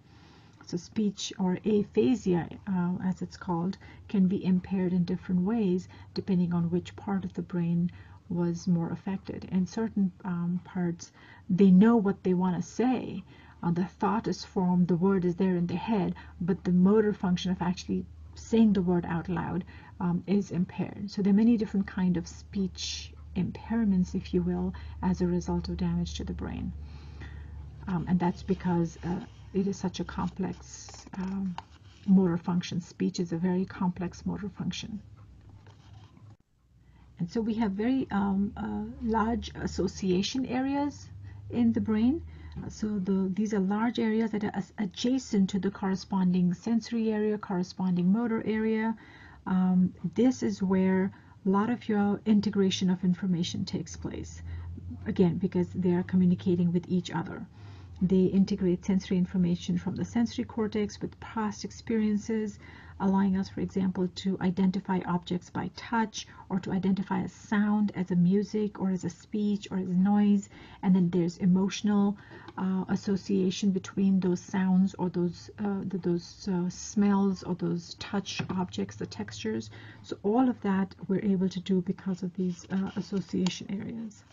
So speech or aphasia, uh, as it's called, can be impaired in different ways depending on which part of the brain was more affected. In certain um, parts, they know what they want to say. Uh, the thought is formed, the word is there in their head, but the motor function of actually saying the word out loud um, is impaired. So there are many different kind of speech impairments, if you will, as a result of damage to the brain. Um, and that's because uh, it is such a complex um, motor function. Speech is a very complex motor function. And so we have very um, uh, large association areas in the brain. So the, these are large areas that are adjacent to the corresponding sensory area, corresponding motor area. Um, this is where a lot of your integration of information takes place. Again, because they are communicating with each other. They integrate sensory information from the sensory cortex with past experiences, allowing us, for example, to identify objects by touch or to identify a sound as a music or as a speech or as noise. And then there's emotional uh, association between those sounds or those, uh, those uh, smells or those touch objects, the textures. So all of that we're able to do because of these uh, association areas.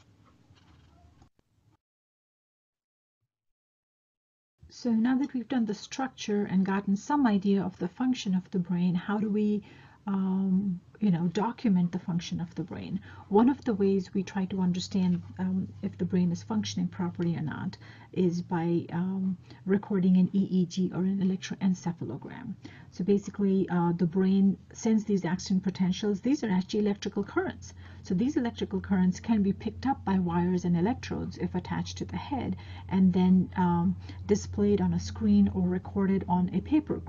So now that we've done the structure and gotten some idea of the function of the brain, how do we um, you know, document the function of the brain. One of the ways we try to understand um, if the brain is functioning properly or not is by um, recording an EEG or an electroencephalogram. So basically, uh, the brain sends these action potentials. These are actually electrical currents. So these electrical currents can be picked up by wires and electrodes if attached to the head and then um, displayed on a screen or recorded on a paper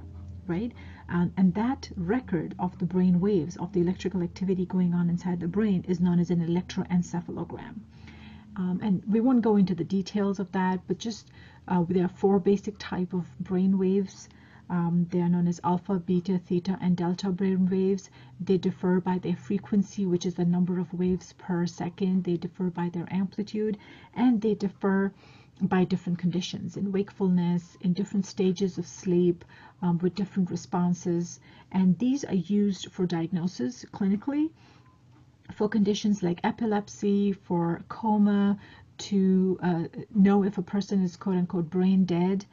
right? And, and that record of the brain waves, of the electrical activity going on inside the brain is known as an electroencephalogram. Um, and we won't go into the details of that, but just uh, there are four basic type of brain waves. Um, they are known as alpha, beta, theta, and delta brain waves. They differ by their frequency, which is the number of waves per second. They differ by their amplitude, and they differ by different conditions in wakefulness, in different stages of sleep, um, with different responses. And these are used for diagnosis clinically for conditions like epilepsy, for coma, to uh, know if a person is quote unquote brain dead.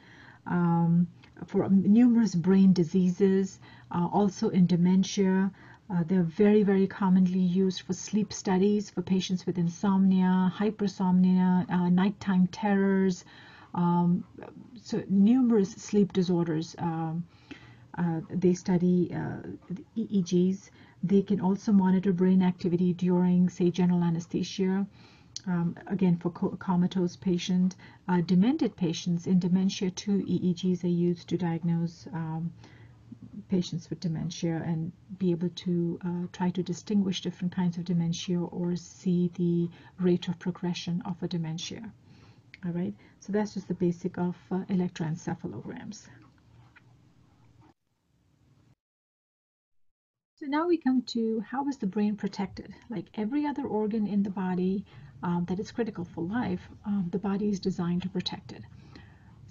Um, for numerous brain diseases, uh, also in dementia. Uh, they're very, very commonly used for sleep studies for patients with insomnia, hypersomnia, uh, nighttime terrors, um, so numerous sleep disorders. Um, uh, they study uh, EEGs. They can also monitor brain activity during, say, general anesthesia um, again for comatose patient, uh, demented patients in dementia too, EEGs are used to diagnose um, patients with dementia and be able to uh, try to distinguish different kinds of dementia or see the rate of progression of a dementia. All right, so that's just the basic of uh, electroencephalograms. So now we come to how is the brain protected? Like every other organ in the body, um, that is critical for life, um, the body is designed to protect it.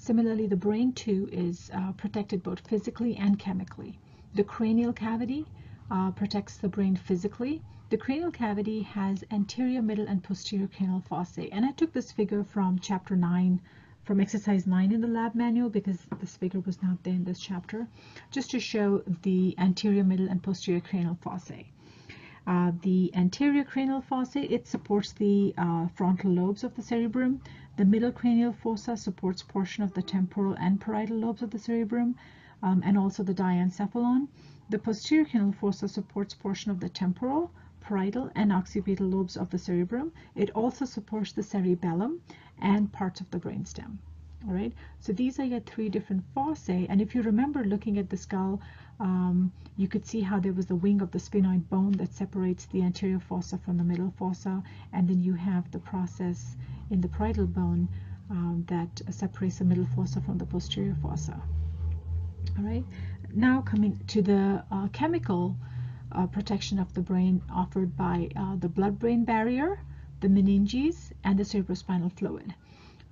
Similarly, the brain too is uh, protected both physically and chemically. The cranial cavity uh, protects the brain physically. The cranial cavity has anterior, middle, and posterior cranial fossae. And I took this figure from chapter 9, from exercise 9 in the lab manual because this figure was not there in this chapter, just to show the anterior, middle, and posterior cranial fossae. Uh, the anterior cranial fossa, it supports the uh, frontal lobes of the cerebrum. The middle cranial fossa supports portion of the temporal and parietal lobes of the cerebrum um, and also the diencephalon. The posterior cranial fossa supports portion of the temporal, parietal, and occipital lobes of the cerebrum. It also supports the cerebellum and parts of the brainstem. All right, so these are your three different fossae. And if you remember looking at the skull, um, you could see how there was the wing of the sphenoid bone that separates the anterior fossa from the middle fossa, and then you have the process in the parietal bone um, that separates the middle fossa from the posterior fossa. All right, now coming to the uh, chemical uh, protection of the brain offered by uh, the blood-brain barrier, the meninges, and the cerebrospinal fluid.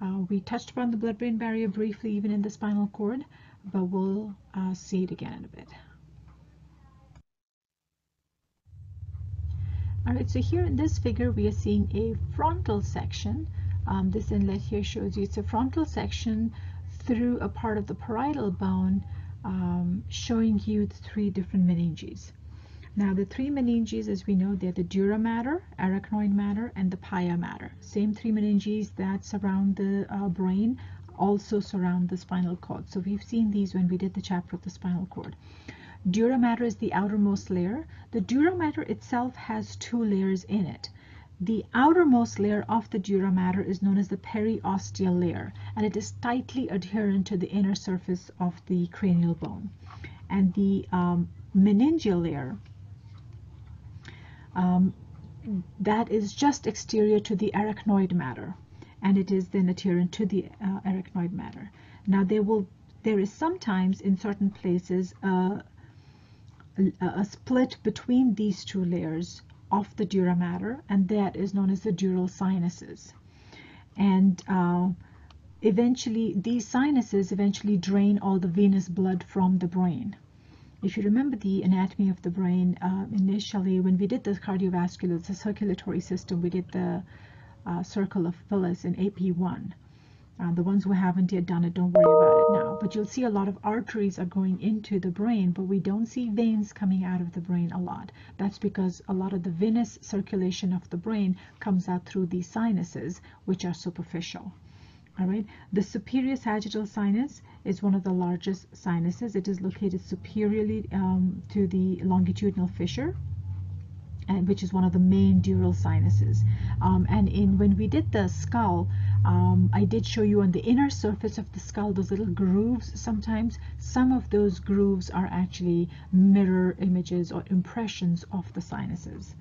Uh, we touched upon the blood-brain barrier briefly even in the spinal cord, but we'll uh, see it again in a bit. All right, so here in this figure, we are seeing a frontal section. Um, this inlet here shows you it's a frontal section through a part of the parietal bone um, showing you the three different meninges. Now the three meninges, as we know, they're the dura mater, arachnoid mater, and the pia mater. Same three meninges that surround the uh, brain also surround the spinal cord. So we've seen these when we did the chapter of the spinal cord. Dura mater is the outermost layer. The dura mater itself has two layers in it. The outermost layer of the dura mater is known as the periosteal layer, and it is tightly adherent to the inner surface of the cranial bone. And the um, meningeal layer um, that is just exterior to the arachnoid matter and it is then adherent to the uh, arachnoid matter. Now there will there is sometimes in certain places uh, a, split between these two layers of the dura mater and that is known as the dural sinuses. And uh, eventually these sinuses eventually drain all the venous blood from the brain. If you remember the anatomy of the brain, uh, initially when we did the cardiovascular, the circulatory system, we did the uh, circle of Willis in AP1. Uh, the ones who haven't yet done it, don't worry about it now. But you'll see a lot of arteries are going into the brain, but we don't see veins coming out of the brain a lot. That's because a lot of the venous circulation of the brain comes out through these sinuses, which are superficial. All right, the superior sagittal sinus is one of the largest sinuses. It is located superiorly um, to the longitudinal fissure, and which is one of the main dural sinuses. Um, and in when we did the skull, um, I did show you on the inner surface of the skull those little grooves. Sometimes some of those grooves are actually mirror images or impressions of the sinuses.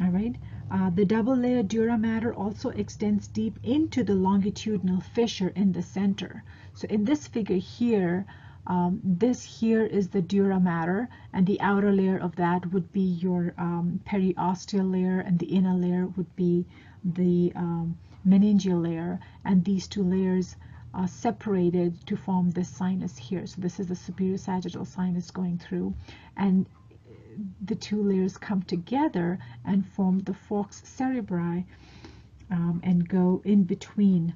All right. Uh, the double layer dura mater also extends deep into the longitudinal fissure in the center. So in this figure here, um, this here is the dura mater and the outer layer of that would be your um, periosteal layer and the inner layer would be the um, meningeal layer and these two layers are separated to form this sinus here. So this is the superior sagittal sinus going through and the two layers come together and form the falx cerebri um, and go in between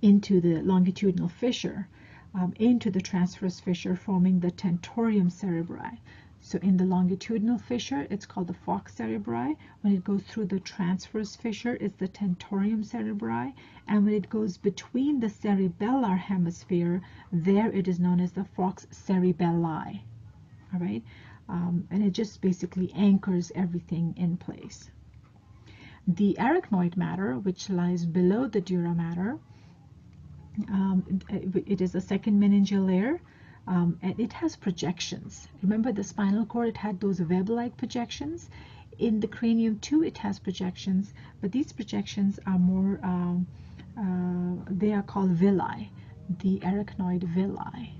into the longitudinal fissure, um, into the transverse fissure, forming the tentorium cerebri. So in the longitudinal fissure, it's called the falx cerebri. When it goes through the transverse fissure, it's the tentorium cerebri. And when it goes between the cerebellar hemisphere, there it is known as the falx cerebelli. All right, um, and it just basically anchors everything in place. The arachnoid matter, which lies below the dura mater, um, it is a second meningeal layer um, and it has projections. Remember the spinal cord, it had those web-like projections. In the cranium too, it has projections, but these projections are more, um, uh, they are called villi, the arachnoid villi.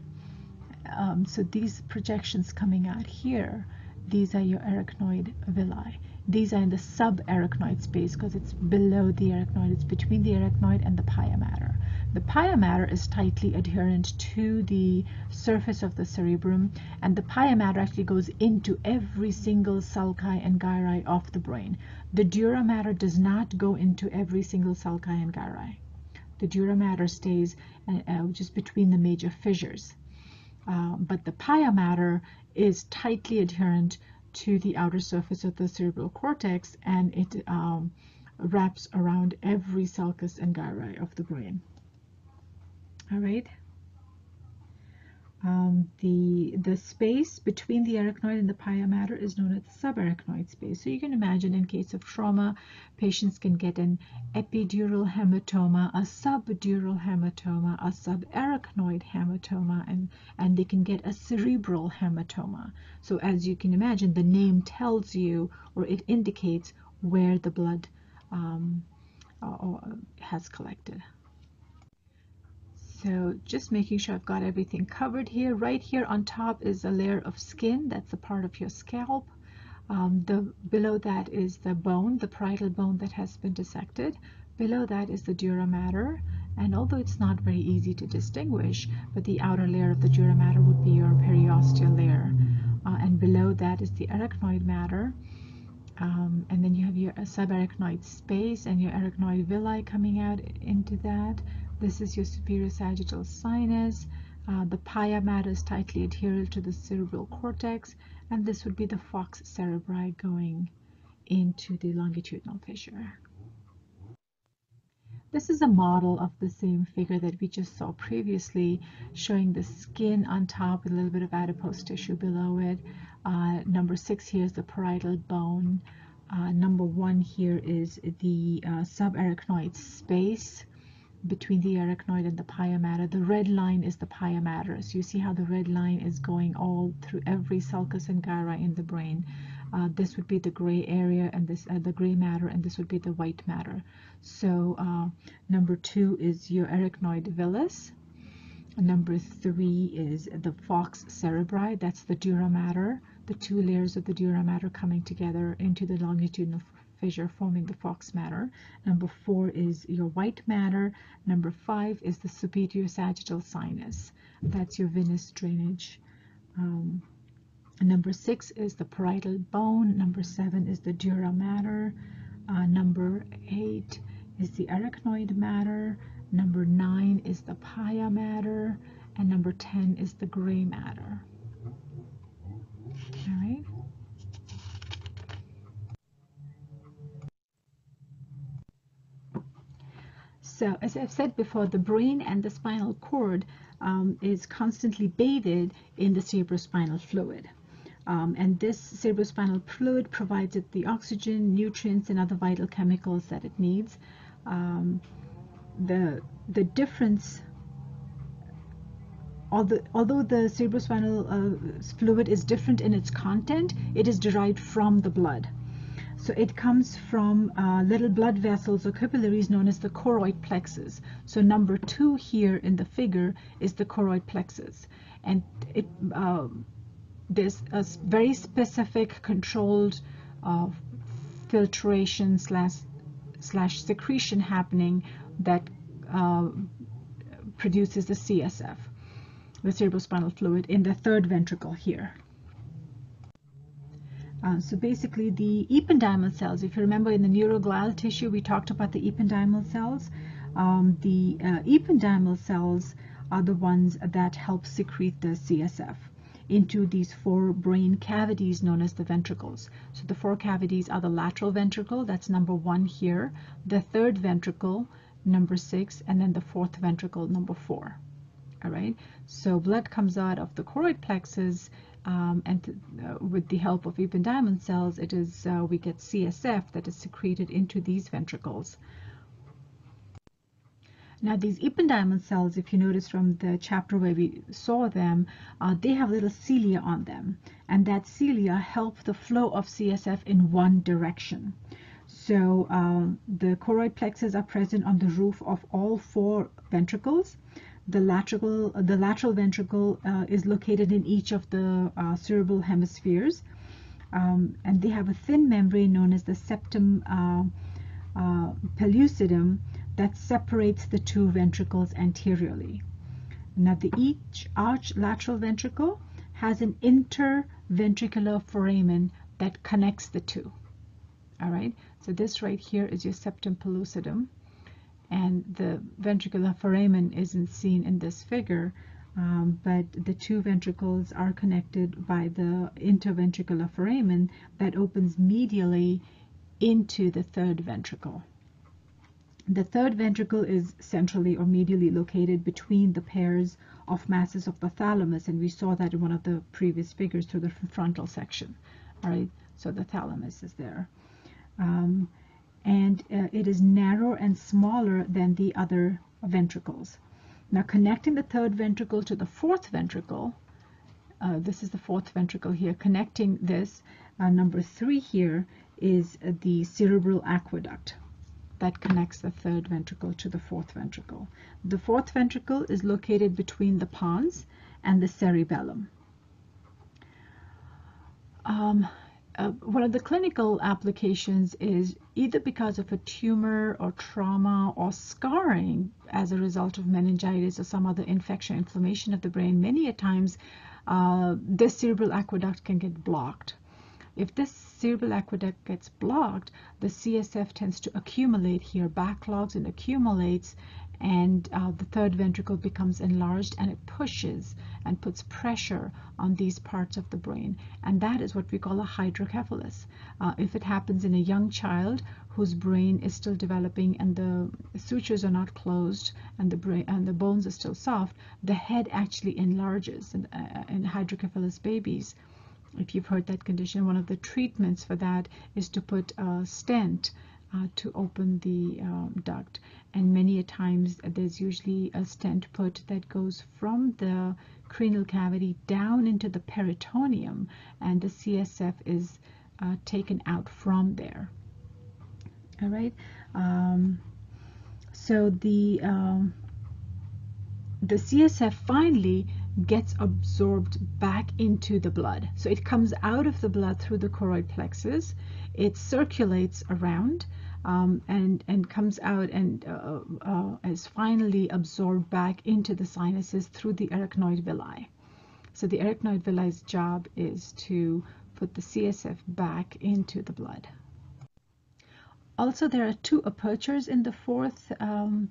Um, so these projections coming out here, these are your arachnoid villi. These are in the subarachnoid space because it's below the arachnoid. It's between the arachnoid and the pia mater. The pia mater is tightly adherent to the surface of the cerebrum and the pia mater actually goes into every single sulci and gyri of the brain. The dura mater does not go into every single sulci and gyri. The dura mater stays uh, uh, just between the major fissures. Uh, but the pia mater is tightly adherent to the outer surface of the cerebral cortex and it um, wraps around every sulcus and gyri of the brain. All right um, the the space between the arachnoid and the pia mater is known as the subarachnoid space. So you can imagine in case of trauma, patients can get an epidural hematoma, a subdural hematoma, a subarachnoid hematoma, and, and they can get a cerebral hematoma. So as you can imagine, the name tells you or it indicates where the blood um, uh, has collected. So just making sure I've got everything covered here. Right here on top is a layer of skin. That's a part of your scalp. Um, the Below that is the bone, the parietal bone that has been dissected. Below that is the dura mater. And although it's not very easy to distinguish, but the outer layer of the dura mater would be your periosteal layer. Uh, and below that is the arachnoid matter. Um, and then you have your subarachnoid space and your arachnoid villi coming out into that. This is your superior sagittal sinus. Uh, the pia mater is tightly adherent to the cerebral cortex, and this would be the falx cerebri going into the longitudinal fissure. This is a model of the same figure that we just saw previously, showing the skin on top with a little bit of adipose tissue below it. Uh, number six here is the parietal bone. Uh, number one here is the uh, subarachnoid space between the arachnoid and the pia mater. The red line is the pia mater. So you see how the red line is going all through every sulcus and gyri in the brain. Uh, this would be the gray area and this uh, the gray matter and this would be the white matter. So uh, number two is your arachnoid villus. Number three is the falx cerebri. That's the dura mater. The two layers of the dura mater coming together into the longitudinal fissure forming the falx matter. Number four is your white matter. Number five is the superior sagittal sinus. That's your venous drainage. Um, number six is the parietal bone. Number seven is the dura mater. Uh, number eight is the arachnoid matter. Number nine is the pia mater. And number 10 is the gray matter. All right. So as I've said before, the brain and the spinal cord um, is constantly bathed in the cerebrospinal fluid. Um, and this cerebrospinal fluid provides it the oxygen, nutrients, and other vital chemicals that it needs. Um, the, the difference, although, although the cerebrospinal uh, fluid is different in its content, it is derived from the blood. So it comes from uh, little blood vessels or capillaries known as the choroid plexus. So number two here in the figure is the choroid plexus. And it, uh, there's a very specific controlled uh, filtration slash, slash secretion happening that uh, produces the CSF, the cerebrospinal fluid, in the third ventricle here. Uh, so basically the ependymal cells, if you remember in the neuroglial tissue, we talked about the ependymal cells. Um, the uh, ependymal cells are the ones that help secrete the CSF into these four brain cavities known as the ventricles. So the four cavities are the lateral ventricle, that's number one here, the third ventricle, number six, and then the fourth ventricle, number four. All right, so blood comes out of the choroid plexus um, and uh, with the help of ependymal cells, it is uh, we get CSF that is secreted into these ventricles. Now these ependymal cells, if you notice from the chapter where we saw them, uh, they have little cilia on them, and that cilia help the flow of CSF in one direction. So uh, the choroid plexus are present on the roof of all four ventricles. The lateral, the lateral ventricle uh, is located in each of the uh, cerebral hemispheres, um, and they have a thin membrane known as the septum uh, uh, pellucidum that separates the two ventricles anteriorly. Now the each arch lateral ventricle has an interventricular foramen that connects the two. All right, so this right here is your septum pellucidum and the ventricular foramen isn't seen in this figure, um, but the two ventricles are connected by the interventricular foramen that opens medially into the third ventricle. The third ventricle is centrally or medially located between the pairs of masses of the thalamus, and we saw that in one of the previous figures through the frontal section. All right, so the thalamus is there. Um, and uh, it is narrower and smaller than the other ventricles. Now connecting the third ventricle to the fourth ventricle, uh, this is the fourth ventricle here, connecting this, uh, number three here, is the cerebral aqueduct that connects the third ventricle to the fourth ventricle. The fourth ventricle is located between the pons and the cerebellum. Um, uh, one of the clinical applications is either because of a tumor or trauma or scarring as a result of meningitis or some other infection inflammation of the brain many a times uh, this cerebral aqueduct can get blocked. If this cerebral aqueduct gets blocked, the CSF tends to accumulate here, backlogs and accumulates, and uh, the third ventricle becomes enlarged and it pushes and puts pressure on these parts of the brain. And that is what we call a hydrocephalus. Uh, if it happens in a young child whose brain is still developing and the sutures are not closed and the brain and the bones are still soft, the head actually enlarges in, uh, in hydrocephalus babies if you've heard that condition, one of the treatments for that is to put a stent uh, to open the um, duct. And many a times there's usually a stent put that goes from the cranial cavity down into the peritoneum and the CSF is uh, taken out from there. All right. Um, so the um, the CSF finally gets absorbed back into the blood. So it comes out of the blood through the choroid plexus, it circulates around um, and, and comes out and uh, uh, is finally absorbed back into the sinuses through the arachnoid villi. So the arachnoid villi's job is to put the CSF back into the blood. Also, there are two apertures in the fourth um,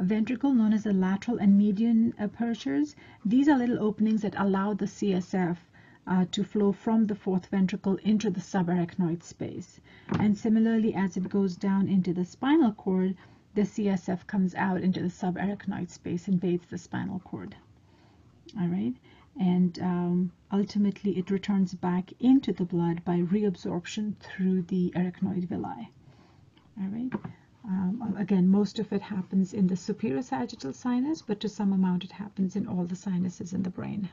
ventricle known as the lateral and median apertures. These are little openings that allow the CSF uh, to flow from the fourth ventricle into the subarachnoid space. And similarly, as it goes down into the spinal cord, the CSF comes out into the subarachnoid space and bathes the spinal cord. All right, and um, ultimately it returns back into the blood by reabsorption through the arachnoid villi. All right. Um, again, most of it happens in the superior sagittal sinus, but to some amount it happens in all the sinuses in the brain.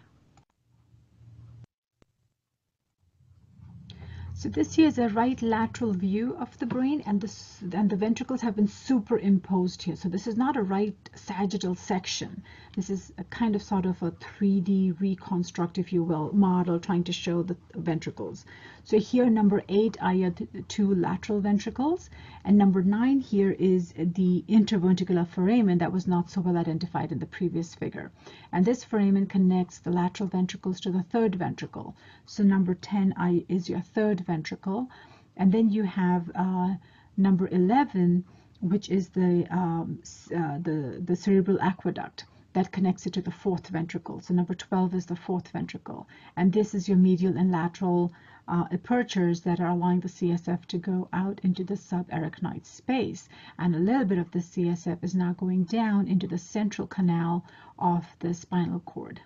So this here is a right lateral view of the brain and, this, and the ventricles have been superimposed here. So this is not a right sagittal section. This is a kind of sort of a 3D reconstruct, if you will, model trying to show the ventricles. So here number eight are your two lateral ventricles and number nine here is the interventricular foramen that was not so well identified in the previous figure. And this foramen connects the lateral ventricles to the third ventricle. So number 10 is your third ventricle. And then you have uh, number 11, which is the, um, uh, the, the cerebral aqueduct that connects it to the fourth ventricle. So number 12 is the fourth ventricle. And this is your medial and lateral uh, apertures that are allowing the CSF to go out into the subarachnoid space. And a little bit of the CSF is now going down into the central canal of the spinal cord.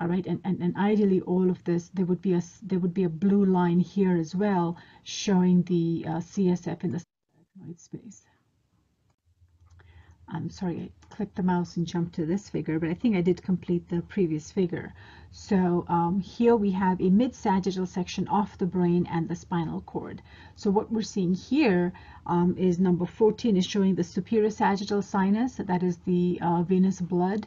All right, and, and, and ideally all of this, there would be a there would be a blue line here as well, showing the uh, CSF in the space. I'm sorry, I clicked the mouse and jumped to this figure, but I think I did complete the previous figure. So um, here we have a mid-sagittal section of the brain and the spinal cord. So what we're seeing here um, is number 14 is showing the superior sagittal sinus, that is the uh, venous blood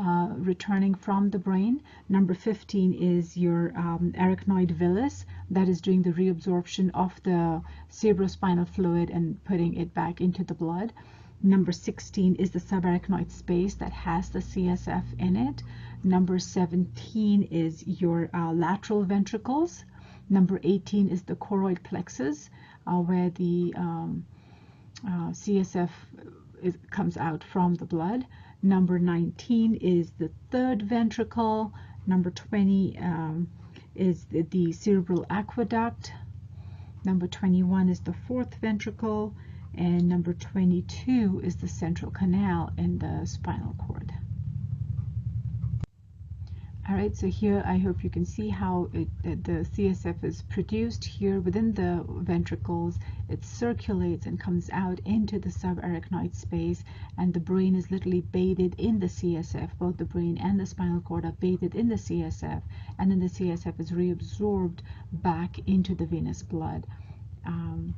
uh, returning from the brain. Number 15 is your um, arachnoid villus, that is doing the reabsorption of the cerebrospinal fluid and putting it back into the blood. Number 16 is the subarachnoid space that has the CSF in it. Number 17 is your uh, lateral ventricles. Number 18 is the choroid plexus, uh, where the um, uh, CSF is, comes out from the blood. Number 19 is the third ventricle. Number 20 um, is the, the cerebral aqueduct. Number 21 is the fourth ventricle and number 22 is the central canal in the spinal cord. All right, so here I hope you can see how it, the CSF is produced here within the ventricles. It circulates and comes out into the subarachnoid space, and the brain is literally bathed in the CSF. Both the brain and the spinal cord are bathed in the CSF, and then the CSF is reabsorbed back into the venous blood. Um,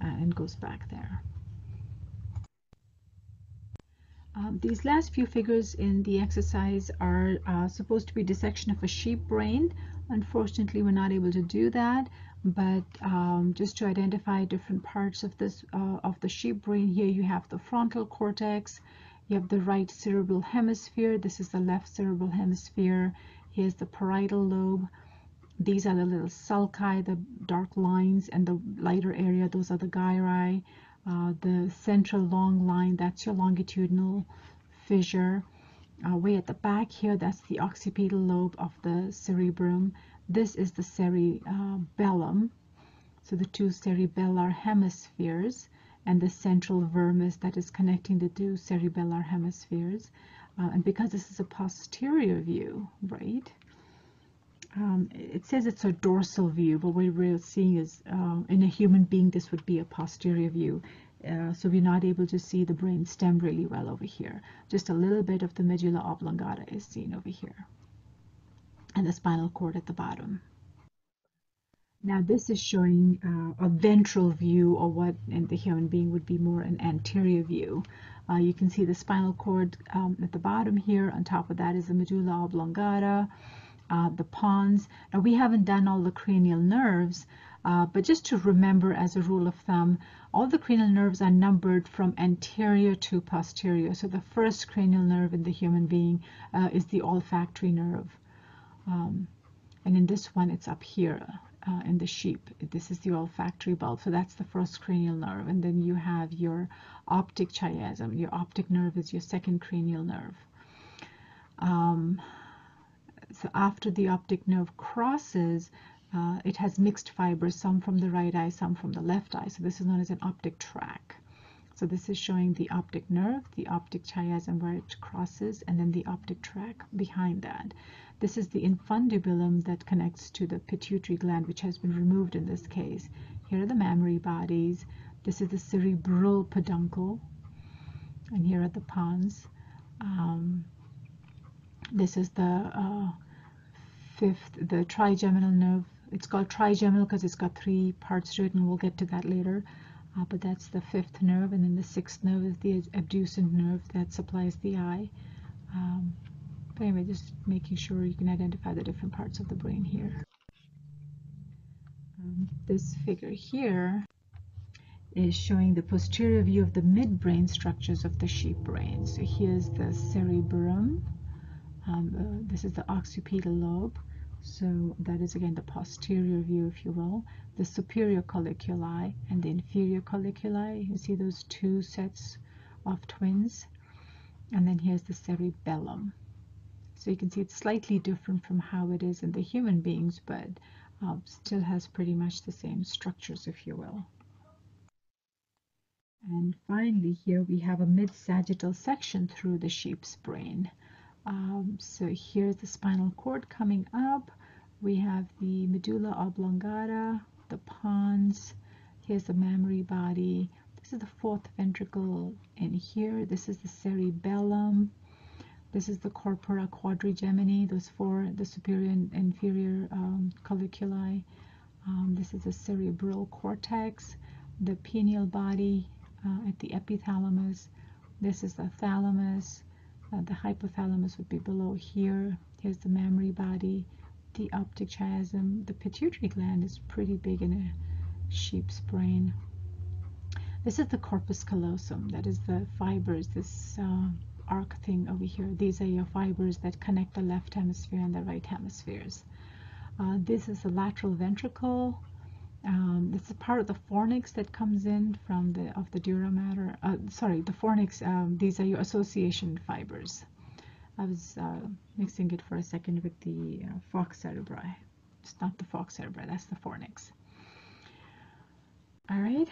and goes back there. Um, these last few figures in the exercise are uh, supposed to be dissection of a sheep brain. Unfortunately, we're not able to do that, but um, just to identify different parts of this uh, of the sheep brain, here you have the frontal cortex, you have the right cerebral hemisphere, this is the left cerebral hemisphere, here's the parietal lobe, these are the little sulci, the dark lines, and the lighter area, those are the gyri. Uh, the central long line, that's your longitudinal fissure. Uh, way at the back here, that's the occipital lobe of the cerebrum. This is the cerebellum, so the two cerebellar hemispheres, and the central vermis that is connecting the two cerebellar hemispheres. Uh, and because this is a posterior view, right, um, it says it's a dorsal view, but what we're seeing is uh, in a human being, this would be a posterior view. Uh, so we're not able to see the brain stem really well over here. Just a little bit of the medulla oblongata is seen over here. And the spinal cord at the bottom. Now this is showing uh, a ventral view or what in the human being would be more an anterior view. Uh, you can see the spinal cord um, at the bottom here. On top of that is the medulla oblongata uh, the pons. Now we haven't done all the cranial nerves, uh, but just to remember as a rule of thumb, all the cranial nerves are numbered from anterior to posterior. So the first cranial nerve in the human being uh, is the olfactory nerve. Um, and in this one, it's up here uh, in the sheep. This is the olfactory bulb. So that's the first cranial nerve. And then you have your optic chiasm. Your optic nerve is your second cranial nerve. Um, so after the optic nerve crosses, uh, it has mixed fibers, some from the right eye, some from the left eye. So this is known as an optic tract. So this is showing the optic nerve, the optic chiasm where it crosses, and then the optic tract behind that. This is the infundibulum that connects to the pituitary gland, which has been removed in this case. Here are the mammary bodies. This is the cerebral peduncle, and here are the pons. Um, this is the uh, fifth, the trigeminal nerve it's called trigeminal because it's got three parts to it, and we'll get to that later. Uh, but that's the fifth nerve, and then the sixth nerve is the abducent nerve that supplies the eye. Um, but anyway, just making sure you can identify the different parts of the brain here. Um, this figure here is showing the posterior view of the midbrain structures of the sheep brain. So here's the cerebrum. Um, uh, this is the occipital lobe. So that is again the posterior view, if you will. The superior colliculi and the inferior colliculi. You see those two sets of twins. And then here's the cerebellum. So you can see it's slightly different from how it is in the human beings, but uh, still has pretty much the same structures, if you will. And finally, here we have a mid-sagittal section through the sheep's brain. Um, so here's the spinal cord coming up. We have the medulla oblongata, the pons. Here's the mammillary body. This is the fourth ventricle in here. This is the cerebellum. This is the corpora quadrigemini, those four, the superior and inferior um, colliculi. Um, this is the cerebral cortex, the pineal body, uh, at the epithalamus. This is the thalamus. Uh, the hypothalamus would be below here. Here's the mammillary body, the optic chiasm. The pituitary gland is pretty big in a sheep's brain. This is the corpus callosum. That is the fibers, this uh, arc thing over here. These are your fibers that connect the left hemisphere and the right hemispheres. Uh, this is the lateral ventricle. Um, this is part of the fornix that comes in from the of the dura mater. Uh, sorry, the fornix. Um, these are your association fibers. I was uh, mixing it for a second with the uh, falx cerebri. It's not the falx cerebri. That's the fornix. All right.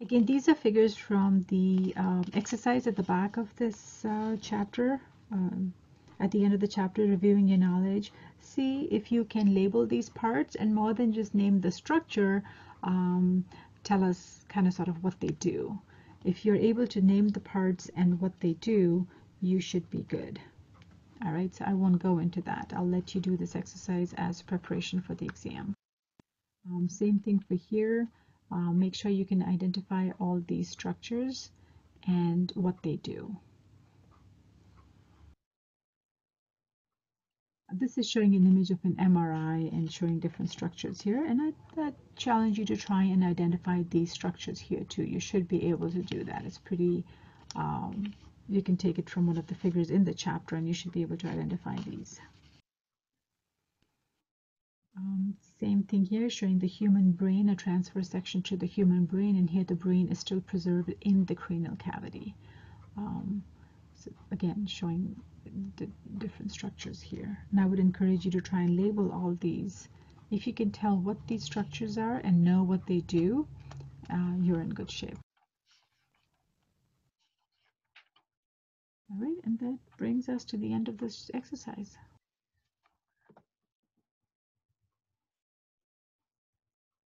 Again, these are figures from the um, exercise at the back of this uh, chapter. Um, at the end of the chapter, reviewing your knowledge see if you can label these parts and more than just name the structure, um, tell us kind of sort of what they do. If you're able to name the parts and what they do, you should be good. All right, so I won't go into that. I'll let you do this exercise as preparation for the exam. Um, same thing for here. Uh, make sure you can identify all these structures and what they do. This is showing an image of an MRI and showing different structures here. And I, I, challenge you to try and identify these structures here too. You should be able to do that. It's pretty, um, you can take it from one of the figures in the chapter and you should be able to identify these. Um, same thing here, showing the human brain, a transverse section to the human brain, and here the brain is still preserved in the cranial cavity. Um, so again, showing the different structures here. And I would encourage you to try and label all these. If you can tell what these structures are and know what they do, uh, you're in good shape. All right, and that brings us to the end of this exercise.